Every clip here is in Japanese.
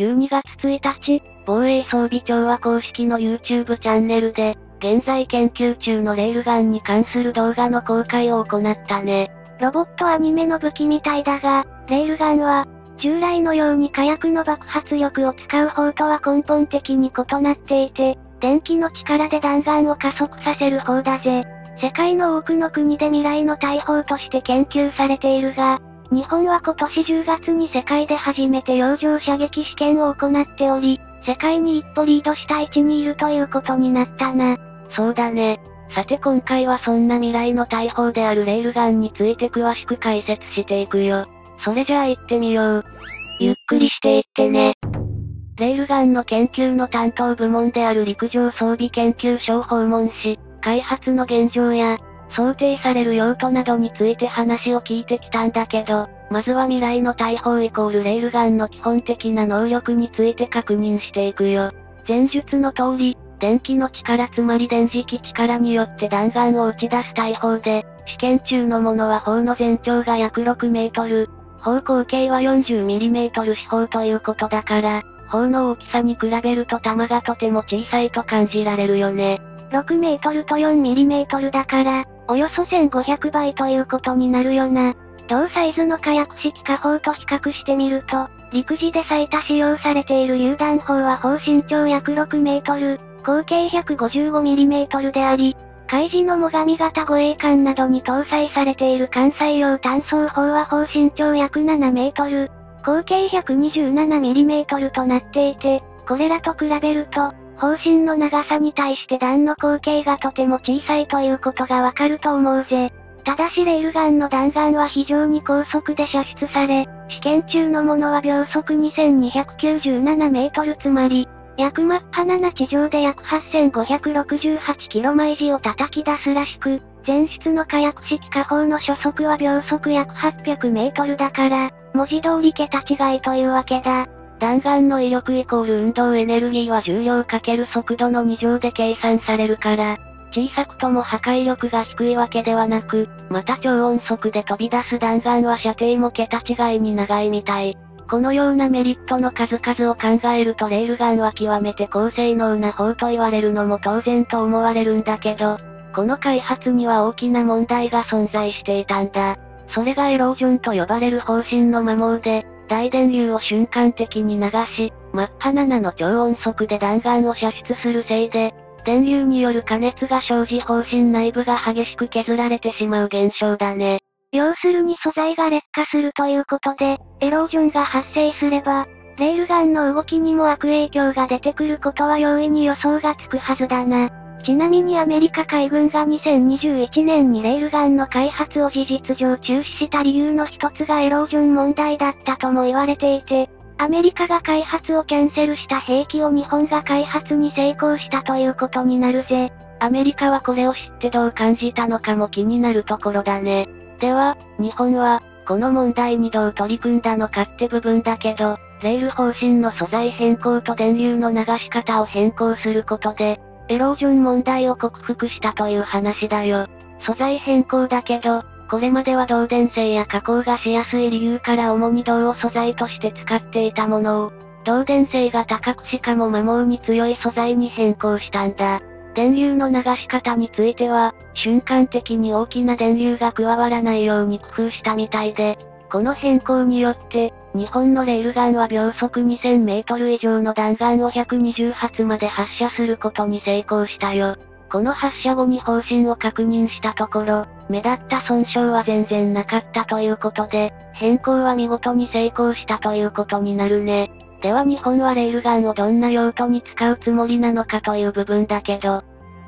12月1日、防衛装備庁は公式の YouTube チャンネルで、現在研究中のレールガンに関する動画の公開を行ったね。ロボットアニメの武器みたいだが、レールガンは、従来のように火薬の爆発力を使う方とは根本的に異なっていて、電気の力で弾丸を加速させる方だぜ。世界の多くの国で未来の大砲として研究されているが、日本は今年10月に世界で初めて洋上射撃試験を行っており、世界に一歩リードした位置にいるということになったな。そうだね。さて今回はそんな未来の大砲であるレールガンについて詳しく解説していくよ。それじゃあ行ってみよう。ゆっくりしていってね。レールガンの研究の担当部門である陸上装備研究所を訪問し、開発の現状や、想定される用途などについて話を聞いてきたんだけど、まずは未来の大砲イコールレールガンの基本的な能力について確認していくよ。前述の通り、電気の力つまり電磁気力によって弾丸を打ち出す大砲で、試験中のものは砲の全長が約6メートル、砲口径は 40mm 四方ということだから、砲の大きさに比べると弾がとても小さいと感じられるよね。6メートルと4ミリメートルだから、およそ1500倍ということになるよな。同サイズの火薬式火砲と比較してみると、陸自で最多使用されている榴弾砲は砲身長約6メートル、口径 155mm であり、海事の最上型護衛艦などに搭載されている艦載用単装砲は砲身長約7メートル、口径 127mm となっていて、これらと比べると、砲身の長さに対して弾の口径がとても小さいということがわかると思うぜ。ただしレールガンの弾丸は非常に高速で射出され、試験中のものは秒速2297メートルつまり、約マッハ7地上で約8568キロ毎時を叩き出すらしく、前出の火薬式火砲の初速は秒速約800メートルだから、文字通り桁違いというわけだ。弾丸の威力イコール運動エネルギーは重量かける速度の2乗で計算されるから、小さくとも破壊力が低いわけではなく、また超音速で飛び出す弾丸は射程も桁違いに長いみたい。このようなメリットの数々を考えるとレールガンは極めて高性能な砲と言われるのも当然と思われるんだけど、この開発には大きな問題が存在していたんだ。それがエロージョンと呼ばれる方針の摩耗で、大電流を瞬間的に流し、マッハ7の超音速で弾丸を射出するせいで、電流による加熱が生じ方針内部が激しく削られてしまう現象だね。要するに素材が劣化するということで、エロージョンが発生すれば、レールガンの動きにも悪影響が出てくることは容易に予想がつくはずだな。ちなみにアメリカ海軍が2021年にレールガンの開発を事実上中止した理由の一つがエロージョン問題だったとも言われていて、アメリカが開発をキャンセルした兵器を日本が開発に成功したということになるぜ。アメリカはこれを知ってどう感じたのかも気になるところだね。では、日本は、この問題にどう取り組んだのかって部分だけど、レール方針の素材変更と電流の流し方を変更することで、エロージョン問題を克服したという話だよ。素材変更だけど、これまでは導電性や加工がしやすい理由から主に銅を素材として使っていたものを、導電性が高くしかも摩耗に強い素材に変更したんだ。電流の流し方については、瞬間的に大きな電流が加わらないように工夫したみたいで、この変更によって、日本のレールガンは秒速2000メートル以上の弾丸を120発まで発射することに成功したよ。この発射後に方針を確認したところ、目立った損傷は全然なかったということで、変更は見事に成功したということになるね。では日本はレールガンをどんな用途に使うつもりなのかという部分だけど、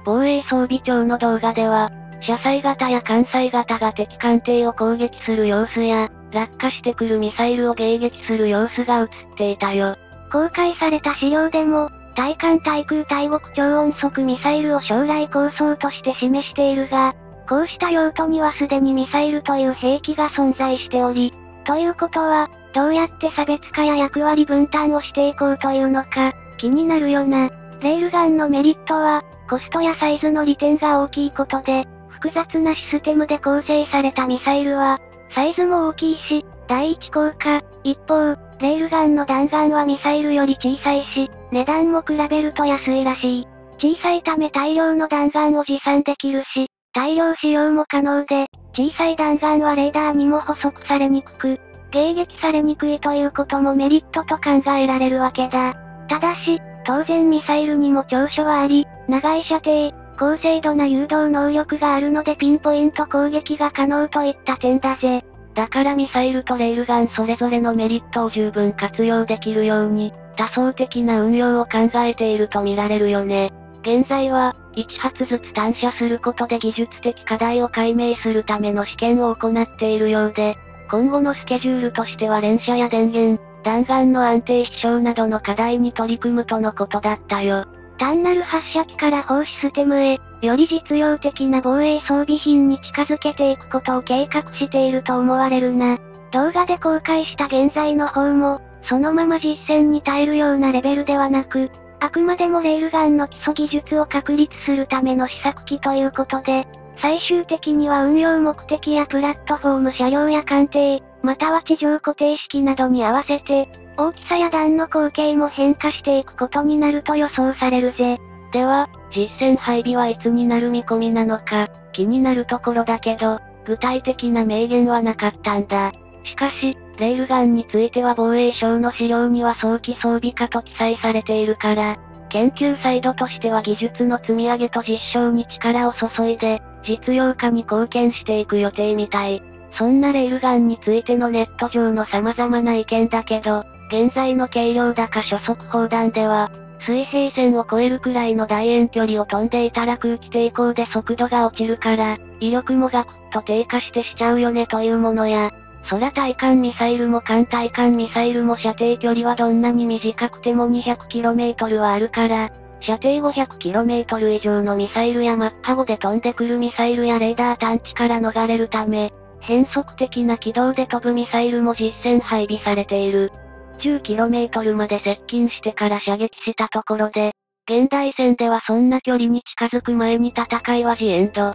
防衛装備庁の動画では、車載型や艦載型が敵艦艇を攻撃する様子や、落下してくるミサイルを迎撃する様子が映っていたよ。公開された資料でも、対艦対空対極超音速ミサイルを将来構想として示しているが、こうした用途にはすでにミサイルという兵器が存在しており、ということは、どうやって差別化や役割分担をしていこうというのか、気になるよな。レールガンのメリットは、コストやサイズの利点が大きいことで、複雑なシステムで構成されたミサイルは、サイズも大きいし、第一効果。一方、レールガンの弾丸はミサイルより小さいし、値段も比べると安いらしい。小さいため大量の弾丸を持参できるし、大量使用も可能で、小さい弾丸はレーダーにも捕捉されにくく、迎撃されにくいということもメリットと考えられるわけだ。ただし、当然ミサイルにも長所はあり、長い射程、高精度な誘導能力があるのでピンポイント攻撃が可能といった点だぜ。だからミサイルとレールガンそれぞれのメリットを十分活用できるように、多層的な運用を考えていると見られるよね。現在は、1発ずつ単射することで技術的課題を解明するための試験を行っているようで、今後のスケジュールとしては連射や電源、弾丸の安定飛翔などの課題に取り組むとのことだったよ。単なる発射機から砲システムへ、より実用的な防衛装備品に近づけていくことを計画していると思われるな。動画で公開した現在の方も、そのまま実戦に耐えるようなレベルではなく、あくまでもレールガンの基礎技術を確立するための試作機ということで、最終的には運用目的やプラットフォーム車両や艦艇、または地上固定式などに合わせて、大きさや弾の口径も変化していくことになると予想されるぜ。では、実戦配備はいつになる見込みなのか、気になるところだけど、具体的な明言はなかったんだ。しかし、レールガンについては防衛省の資料には早期装備化と記載されているから、研究サイドとしては技術の積み上げと実証に力を注いで、実用化に貢献していく予定みたい。そんなレールガンについてのネット上の様々な意見だけど、現在の軽量高初速砲弾では、水平線を超えるくらいの大遠距離を飛んでいたら空気抵抗で速度が落ちるから、威力もガクッと低下してしちゃうよねというものや、空対艦ミサイルも艦対艦ミサイルも射程距離はどんなに短くても 200km はあるから、射程 500km 以上のミサイルやマッハ5で飛んでくるミサイルやレーダー探知から逃れるため、変則的な軌道で飛ぶミサイルも実戦配備されている。10km まで接近してから射撃したところで、現代戦ではそんな距離に近づく前に戦いはジエンド。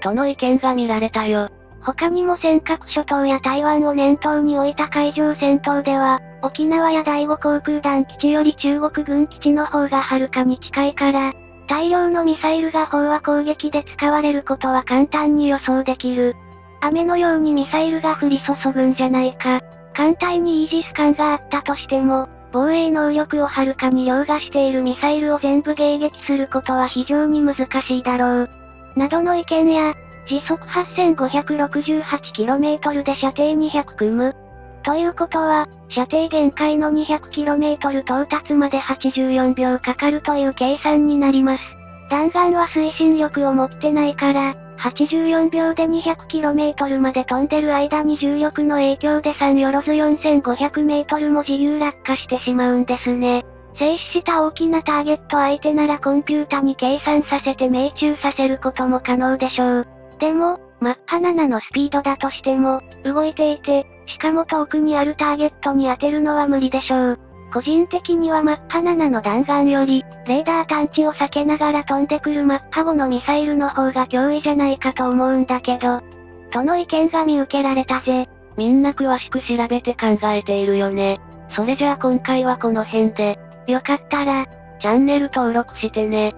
との意見が見られたよ。他にも尖閣諸島や台湾を念頭に置いた海上戦闘では、沖縄や第五航空団基地より中国軍基地の方がはるかに近いから、大量のミサイルが飽和攻撃で使われることは簡単に予想できる。雨のようにミサイルが降り注ぐんじゃないか。艦隊にイージス艦があったとしても、防衛能力をはるかに凌駕しているミサイルを全部迎撃することは非常に難しいだろう。などの意見や、時速 8568km で射程200組む。ということは、射程限界の 200km 到達まで84秒かかるという計算になります。弾丸は推進力を持ってないから、84秒で 200km まで飛んでる間に重力の影響で3よろず 4500m も自由落下してしまうんですね。静止した大きなターゲット相手ならコンピュータに計算させて命中させることも可能でしょう。でも、マッハ7のスピードだとしても、動いていて、しかも遠くにあるターゲットに当てるのは無理でしょう。個人的にはマッハ7の弾丸より、レーダー探知を避けながら飛んでくるマッハ5のミサイルの方が脅威じゃないかと思うんだけど、との意見が見受けられたぜ。みんな詳しく調べて考えているよね。それじゃあ今回はこの辺で、よかったら、チャンネル登録してね。